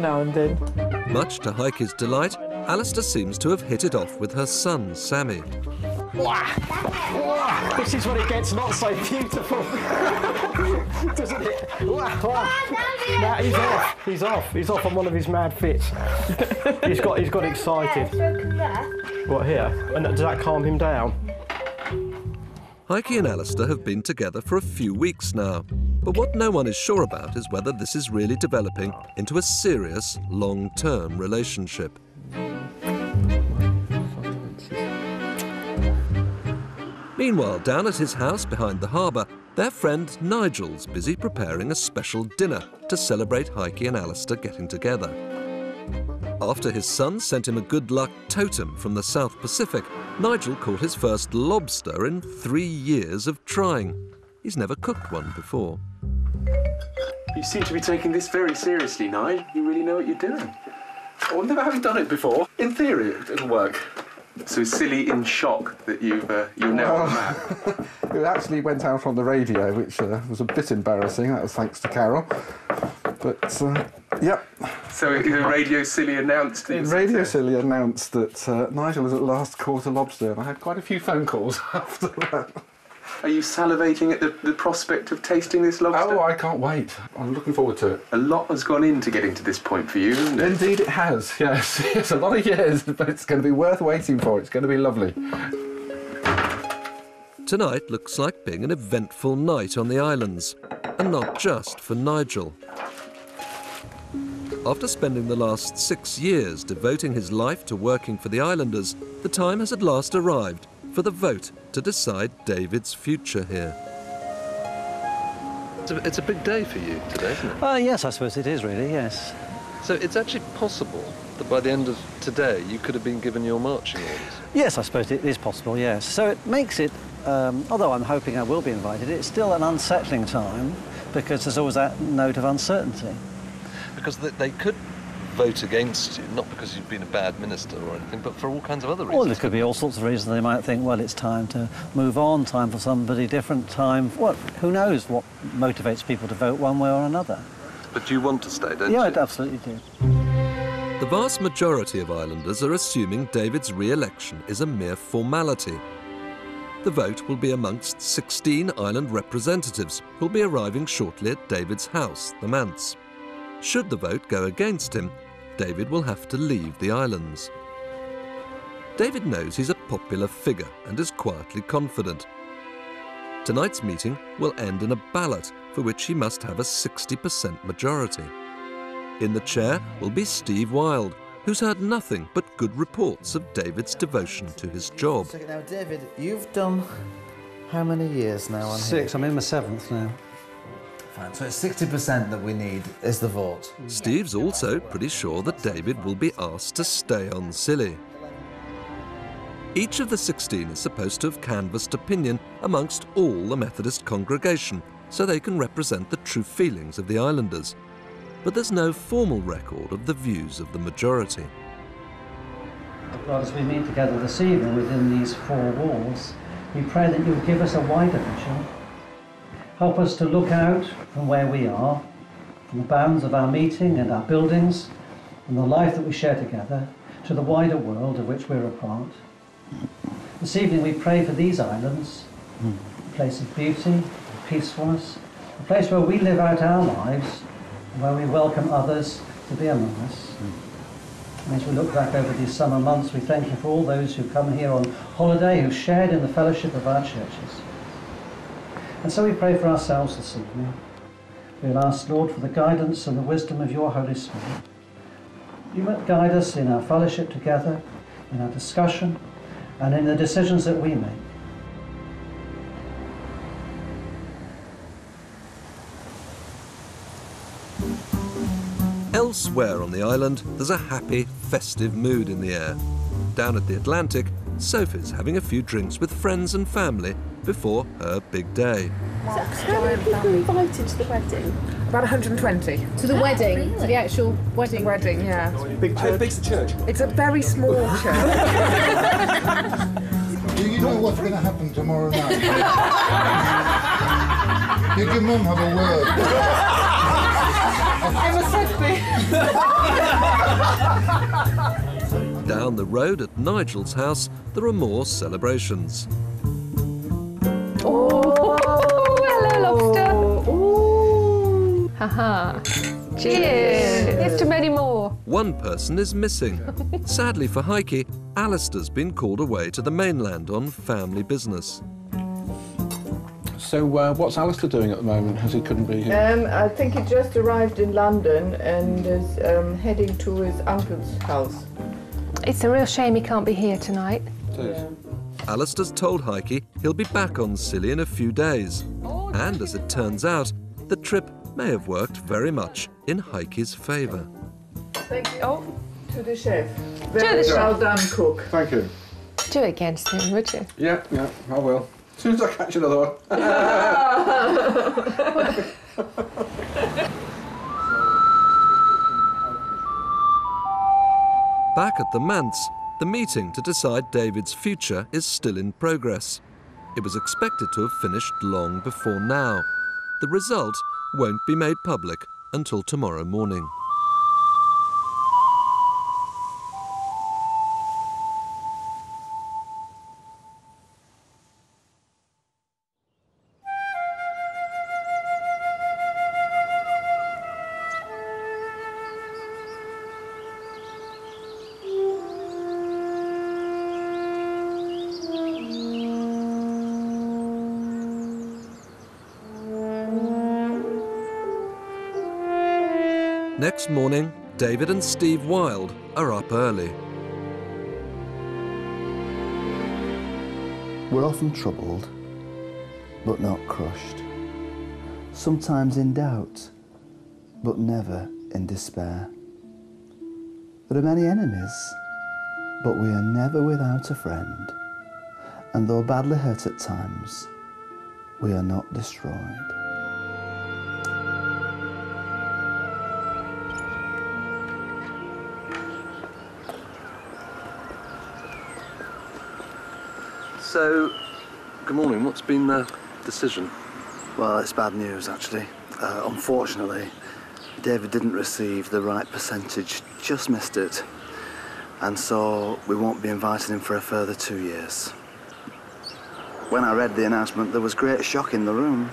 now and then. Much to Heike's delight, Alistair seems to have hit it off with her son, Sammy. This is when it gets not so beautiful, doesn't it? Now he's off. He's off. He's off on one of his mad fits. he's got. He's got excited. What here? And does that calm him down? Heike and Alistair have been together for a few weeks now, but what no one is sure about is whether this is really developing into a serious, long-term relationship. Meanwhile, down at his house behind the harbour, their friend Nigel's busy preparing a special dinner to celebrate Heike and Alistair getting together. After his son sent him a good luck totem from the South Pacific, Nigel caught his first lobster in three years of trying. He's never cooked one before. You seem to be taking this very seriously, Nigel. You really know what you're doing. Oh, I've never having done it before. In theory, it- it'll work. So is Scilly in shock that you've uh, you're now on? It actually went out on the radio, which uh, was a bit embarrassing. That was thanks to Carol. But, uh, yep, So the radio Scilly announced that Radio Scilly announced that uh, Nigel has at last caught a lobster, and I had quite a few phone calls after that. Are you salivating at the, the prospect of tasting this lobster? Oh, I can't wait. I'm looking forward to it. A lot has gone into getting to this point for you, isn't it? Indeed, it has, yes. It's a lot of years, but it's going to be worth waiting for. It's going to be lovely. Tonight looks like being an eventful night on the islands, and not just for Nigel. After spending the last six years devoting his life to working for the islanders, the time has at last arrived for the vote to decide David's future here. It's a, it's a big day for you today, isn't it? Uh, yes, I suppose it is really, yes. So it's actually possible that by the end of today you could have been given your marching orders. Yes, I suppose it is possible, yes. So it makes it, um, although I'm hoping I will be invited, it's still an unsettling time because there's always that note of uncertainty. Because they, they could vote against you, not because you've been a bad minister or anything, but for all kinds of other Or reasons. there could be all sorts of reasons they might think, well, it's time to move on, time for somebody different, time. Well, who knows what motivates people to vote one way or another? But you want to stay, don't yeah, you? Yeah, I absolutely do. The vast majority of islanders are assuming David's re-election is a mere formality. The vote will be amongst 16 island representatives who'll be arriving shortly at David's house, the Manse. Should the vote go against him, David will have to leave the islands. David knows he's a popular figure and is quietly confident. Tonight's meeting will end in a ballot for which he must have a 60% majority. In the chair will be Steve Wilde, who's heard nothing but good reports of David's devotion to his job. Second now, David, you've done how many years now on Six, I'm in my seventh now. Here? Fine. So it's 60% that we need is the vote. Steve's also pretty sure that David will be asked to stay on Scilly. Each of the 16 is supposed to have canvassed opinion amongst all the Methodist congregation so they can represent the true feelings of the islanders. But there's no formal record of the views of the majority. Lord, as we meet together this evening within these four walls, we pray that you'll give us a wider vision. Help us to look out from where we are, from the bounds of our meeting and our buildings, and the life that we share together, to the wider world of which we're a part. This evening we pray for these islands, a place of beauty, of peacefulness, a place where we live out our lives, and where we welcome others to be among us. And As we look back over these summer months, we thank you for all those who come here on holiday, who shared in the fellowship of our churches. And so we pray for ourselves this evening. We'll ask, Lord, for the guidance and the wisdom of your Holy Spirit. You might guide us in our fellowship together, in our discussion, and in the decisions that we make. Elsewhere on the island, there's a happy, festive mood in the air. Down at the Atlantic, Sophie's having a few drinks with friends and family before her big day. How many people invited to the wedding? About 120. To the oh, wedding? To the actual wedding? Wedding, yeah. Big oh, church. big's the church? It's a very small church. Do you know what's going to happen tomorrow night? Did your mum have a word? Down the road at Nigel's house, there are more celebrations. Oh, hello, lobster. Ooh. Haha. Cheers. Here's to many more. One person is missing. Sadly for Heike, Alistair's been called away to the mainland on family business. So, uh, what's Alistair doing at the moment as he couldn't be here? Um, I think he just arrived in London and is um, heading to his uncle's house. It's a real shame he can't be here tonight. Alistair's told Heike he'll be back on Scilly in a few days. And as it turns out, the trip may have worked very much in Heike's favour. Thank you. Oh, to the chef. To the Very chef. well done, cook. Thank you. Do it again soon, would you? Yeah, yeah, I will. As soon as I catch another one. Back at the manse, the meeting to decide David's future is still in progress. It was expected to have finished long before now. The result won't be made public until tomorrow morning. Next morning, David and Steve Wilde are up early. We're often troubled, but not crushed. Sometimes in doubt, but never in despair. There are many enemies, but we are never without a friend. And though badly hurt at times, we are not destroyed. So, good morning. What's been the decision? Well, it's bad news, actually. Uh, unfortunately, David didn't receive the right percentage, just missed it. And so we won't be inviting him for a further two years. When I read the announcement, there was great shock in the room.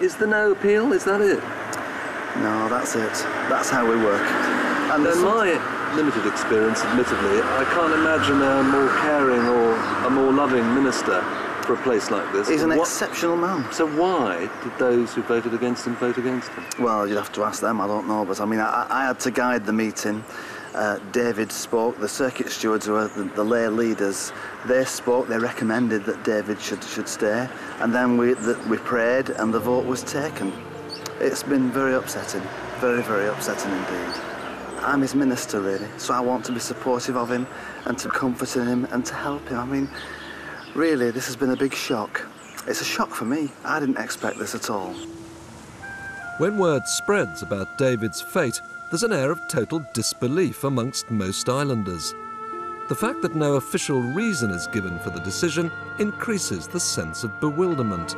Is there no appeal? Is that it? No, that's it. That's how we work. And some- my limited experience, admittedly, I can't imagine a more caring or a more loving minister for a place like this. He's an What- exceptional man. So why did those who voted against him vote against him? Well, you'd have to ask them, I don't know. But I mean, I, I had to guide the meeting. Uh, David spoke, the circuit stewards, who are the, the lay leaders, they spoke, they recommended that David should, should stay. And then we, the, we prayed and the vote was taken. It's been very upsetting, very, very upsetting indeed. I'm his minister, really, so I want to be supportive of him and to comfort him and to help him. I mean, really, this has been a big shock. It's a shock for me. I didn't expect this at all. When word spreads about David's fate, there's an air of total disbelief amongst most islanders. The fact that no official reason is given for the decision increases the sense of bewilderment.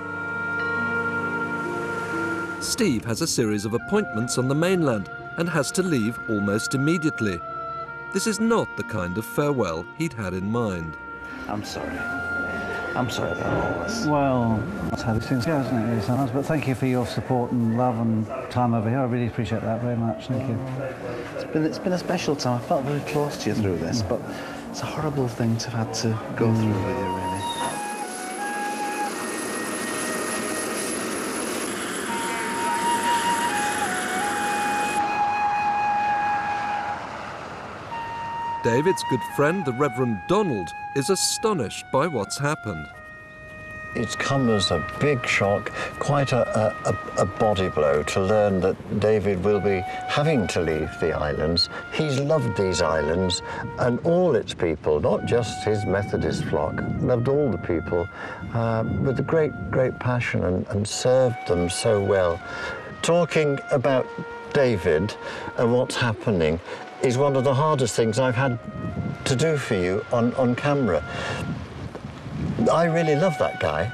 Steve has a series of appointments on the mainland and has to leave almost immediately. This is not the kind of farewell he'd had in mind. I'm sorry. I'm sorry about all this. Well, that's how these things go, isn't it, really, sometimes? But thank you for your support and love and time over here. I really appreciate that very much. Thank you. It's been, it's been a special time. I felt very close to you through this, mm. but it's a horrible thing to have had to go mm. through with you, really. David's good friend, the Reverend Donald, is astonished by what's happened. It's come as a big shock, quite a, a, a body blow to learn that David will be having to leave the islands. He's loved these islands and all its people, not just his Methodist flock, loved all the people uh, with a great, great passion and, and served them so well. Talking about David and what's happening is one of the hardest things I've had to do for you on, on camera. I really love that guy.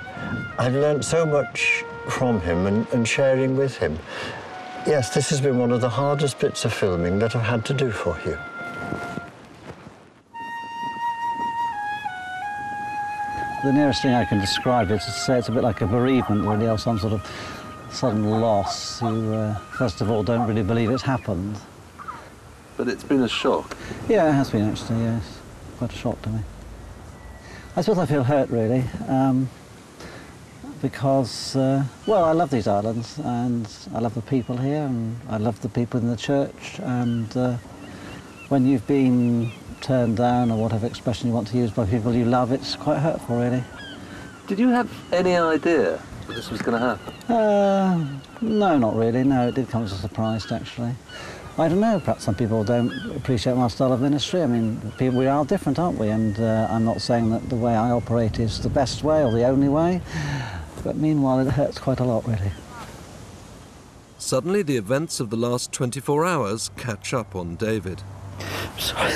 I've learnt so much from him and, and sharing with him. Yes, this has been one of the hardest bits of filming that I've had to do for you. The nearest thing I can describe it is to say it's a bit like a bereavement, really, or some sort of sudden loss. You, uh, first of all, don't really believe it's happened. But it's been a shock. Yeah, it has been actually, yes. Quite a shock to me. I suppose I feel hurt, really, um, because, uh, well, I love these islands, and I love the people here, and I love the people in the church, and uh, when you've been turned down, or whatever expression you want to use, by people you love, it's quite hurtful, really. Did you have any idea that this was going to happen? Uh, no, not really. No, it did come as a surprise, actually. I don't know, perhaps some people don't appreciate my style of ministry. I mean, people, we are different, aren't we? And uh, I'm not saying that the way I operate is the best way or the only way, but meanwhile, it hurts quite a lot, really. Suddenly, the events of the last 24 hours catch up on David. Sorry.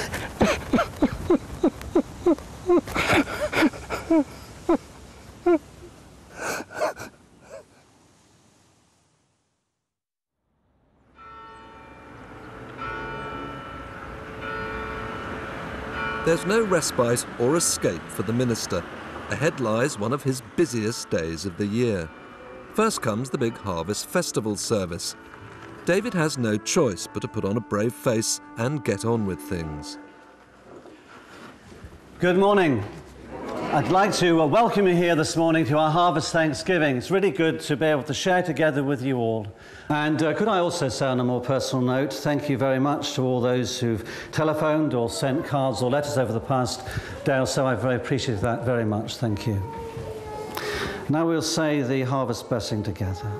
There's no respite or escape for the minister. Ahead lies one of his busiest days of the year. First comes the big Harvest Festival service. David has no choice but to put on a brave face and get on with things. Good morning. I'd like to uh, welcome you here this morning to our Harvest Thanksgiving. It's really good to be able to share together with you all. And uh, could I also say on a more personal note, thank you very much to all those who've telephoned or sent cards or letters over the past day or so. I very appreciate that very much. Thank you. Now we'll say the harvest blessing together.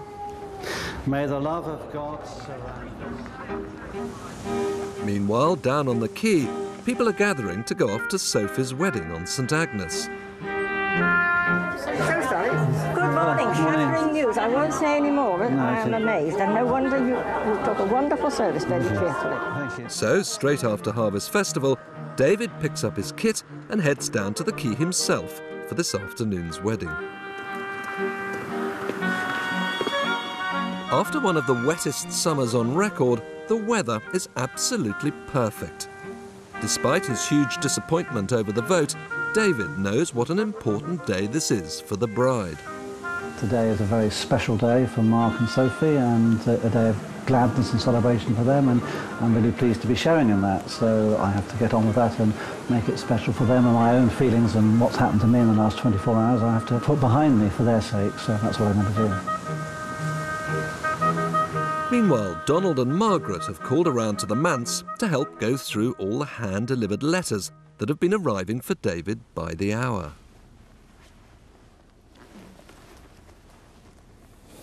May the love of God surround us. Meanwhile, down on the quay, people are gathering to go off to Sophie's wedding on St Agnes. So sorry. Good morning, shattering news. I won't say any more, but No, I am amazed, and no wonder you, you took a wonderful service very cheerfully. So, straight after Harvest Festival, David picks up his kit and heads down to the quay himself for this afternoon's wedding. After one of the wettest summers on record, the weather is absolutely perfect. Despite his huge disappointment over the vote, David knows what an important day this is for the bride. Today is a very special day for Mark and Sophie and a, day of gladness and celebration for them and I'm really pleased to be sharing in that so I have to get on with that and make it special for them and my own feelings and what's happened to me in the last 24 hours I have to put behind me for their sake so that's what I'm going to do. Meanwhile, Donald and Margaret have called around to the manse to help go through all the hand delivered letters that have been arriving for David by the hour.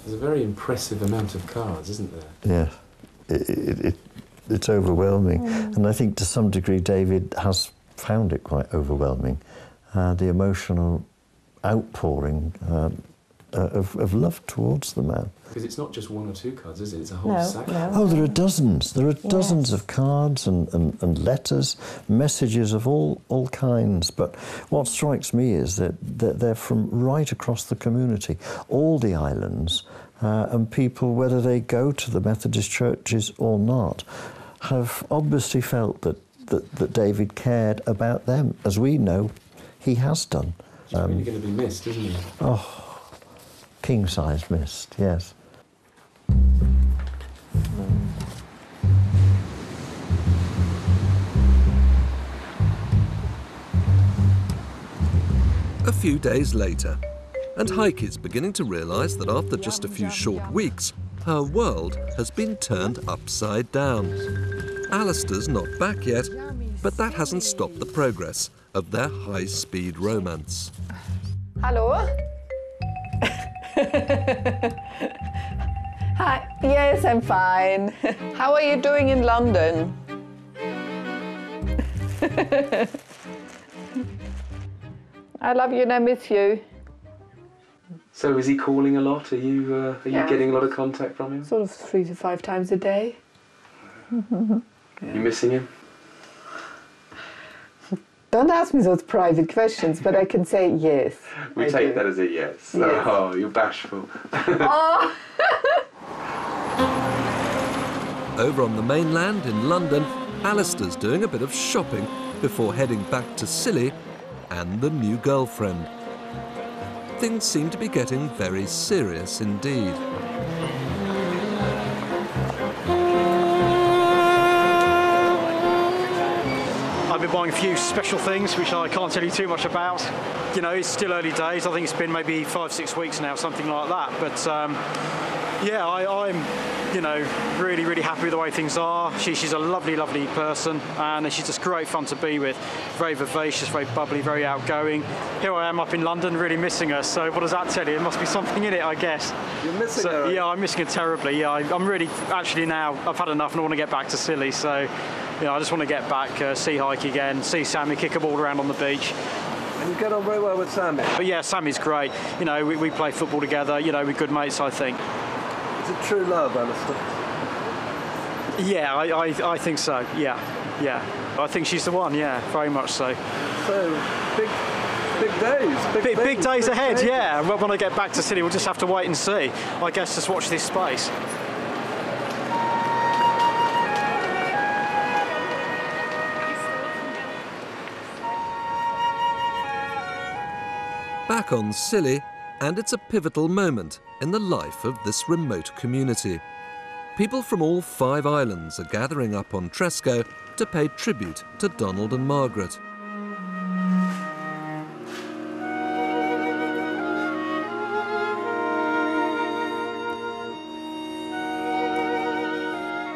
There's a very impressive amount of cards, isn't there? Yes, it, it, it, it's overwhelming. Mm. And I think to some degree David has found it quite overwhelming. Uh, the emotional outpouring uh, uh, of, of love towards the man. Because it's not just one or two cards, is it? It's a whole No, sack. Oh, there are dozens. There are dozens of cards and, and, and letters, messages of all, all kinds. But what strikes me is that, that they're from right across the community, all the islands, uh, and people, whether they go to the Methodist churches or not, have obviously felt that, that, that David cared about them, as we know he has done. He's really going to be missed, isn't he? Oh, king size mist, yes. A few days later, and Heike is beginning to realise that after just a few short weeks, her world has been turned upside down. Alistair's not back yet, but that hasn't stopped the progress of their high speed romance. Hello? Hi. Yes, I'm fine. How are you doing in London? I love you and I miss you. So is he calling a lot? Are you uh, are you getting a lot of contact from him? Sort of three to five times a day. You missing him? Don't ask me those private questions, but I can say yes. We I take do. that as a yes. Yes. Oh, you're bashful. Oh. Over on the mainland in London, Alistair's doing a bit of shopping before heading back to Scilly and the new girlfriend. Things seem to be getting very serious indeed. Been buying a few special things which I can't tell you too much about. You know, it's still early days. I think it's been maybe five, six weeks now, something like that. But um, yeah, I, I'm, you know, really, really happy with the way things are. She, she's a lovely, lovely person, and she's just great fun to be with. Very vivacious, very bubbly, very outgoing. Here I am up in London, really missing her. So what does that tell you? There must be something in it, I guess. You're missing So, her. Yeah, I'm missing her terribly. Yeah, I, I'm really actually now. I've had enough, and I want to get back to Scilly. So, you know, I just want to get back, uh, see Heike again, see Sammy kick a ball around on the beach. And you get on very well with Sammy. But yeah, Sammy's great. You know, we, we play football together. You know, we're good mates, I think. Is it true love, Alistair? Yeah, I, I, I think so. Yeah, yeah. I think she's the one. Yeah, very much so. So big, big days. Big, Big, big days big ahead. days. Yeah. Well, When I get back to City, we'll just have to wait and see. I guess just watch this space. Back on Scilly, and it's a pivotal moment in the life of this remote community. People from all five islands are gathering up on Tresco to pay tribute to Donald and Margaret.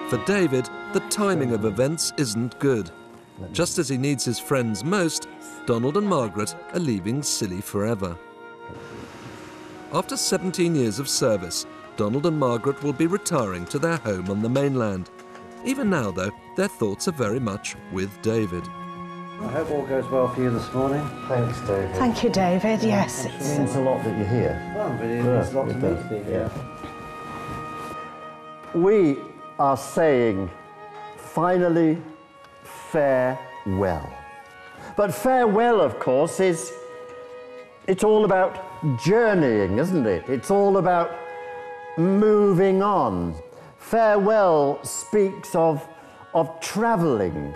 For David, the timing of events isn't good. Just as he needs his friends most, Donald and Margaret are leaving Scilly forever. After 17 years of service, Donald and Margaret will be retiring to their home on the mainland. Even now, though, their thoughts are very much with David. I hope all goes well for you this morning. Thanks, David. Thank you, David. Yes, It it's. means a lot that you're here. Well, really, Yeah, there's lots it of me does, to be yeah. here. We are saying finally farewell. But farewell, of course, is it's all about journeying, isn't it? It's all about moving on. Farewell speaks of, of travelling.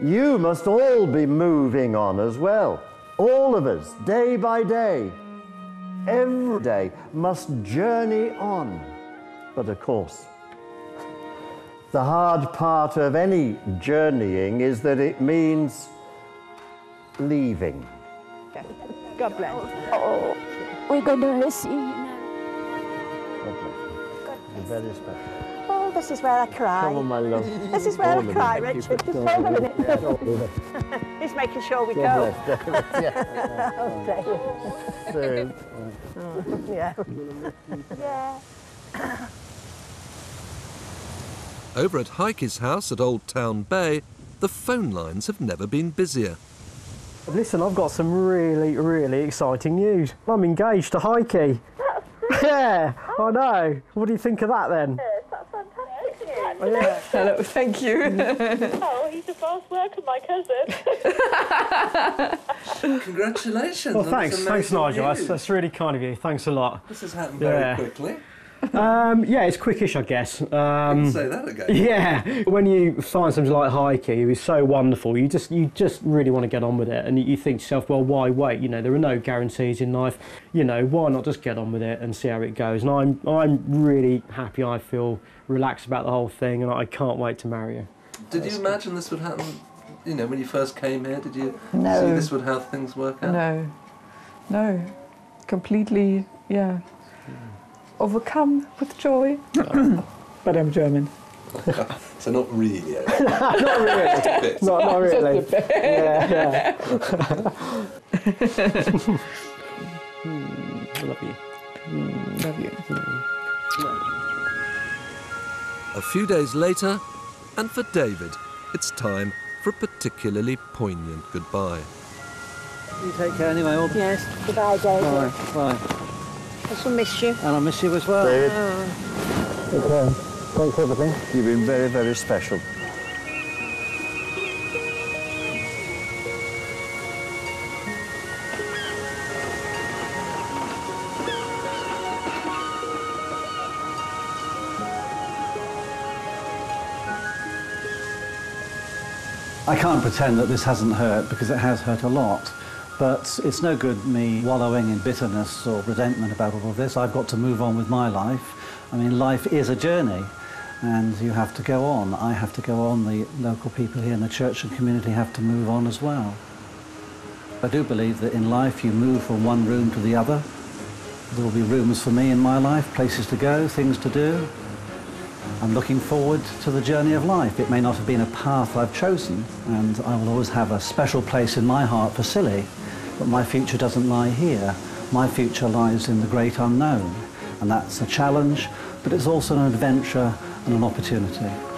You must all be moving on as well. All of us, day by day, every day, must journey on. But of course, the hard part of any journeying is that it means leaving. God bless. Oh, we're going to miss you. now. God bless you. You're very special. Oh, this is where I cry. Come on, my love. This is where All I cry, Richard. Just coming. hold a minute. Yeah, all of it. He's making sure we God go. bless, David. Yeah. Oh, Soon. David. yeah. Uh, yeah. Over at Heike's house at Old Town Bay, the phone lines have never been busier. Listen, I've got some really, really exciting news. I'm engaged to Heike. yeah, I know. What do you think of that then? Oh, yeah. Hello, thank you. oh, he's a fast worker, my cousin. Congratulations. Well, thanks, thanks, Nigel. That's, that's really kind of you. Thanks a lot. This has happened Yeah. very quickly. Um, yeah, it's quickish, I guess. Um, say that again. Yeah, when you find something like Heike, who is so wonderful, you just you just really want to get on with it, and you think to yourself, well, why wait? You know, there are no guarantees in life. You know, why not just get on with it and see how it goes? And I'm I'm really happy. I feel relaxed about the whole thing, and I can't wait to marry you. Did you imagine this would happen? You know, when you first came here, did you No. see this would how things work out? No, no, completely, yeah. Overcome with joy. but I'm German. so not really. eh? not really. Just a bit. Not, not Just a really. bit. Yeah, yeah. Hmm, I love you. Mm, love you. A few days later, and for David, it's time for a particularly poignant goodbye. You take care anyway, all the Yes. Goodbye, David. Bye. Bye. I shall miss you. And I miss you as well. David. Oh. Okay. Thanks for everything. You've been very, very special. I can't pretend that this hasn't hurt because it has hurt a lot. But it's no good me wallowing in bitterness or resentment about all of this. I've got to move on with my life. I mean, life is a journey and you have to go on. I have to go on. The local people here in the church and community have to move on as well. I do believe that in life you move from one room to the other. There will be rooms for me in my life, places to go, things to do. I'm looking forward to the journey of life. It may not have been a path I've chosen, and I will always have a special place in my heart for Scilly, but my future doesn't lie here. My future lies in the great unknown, and that's a challenge, but it's also an adventure and an opportunity.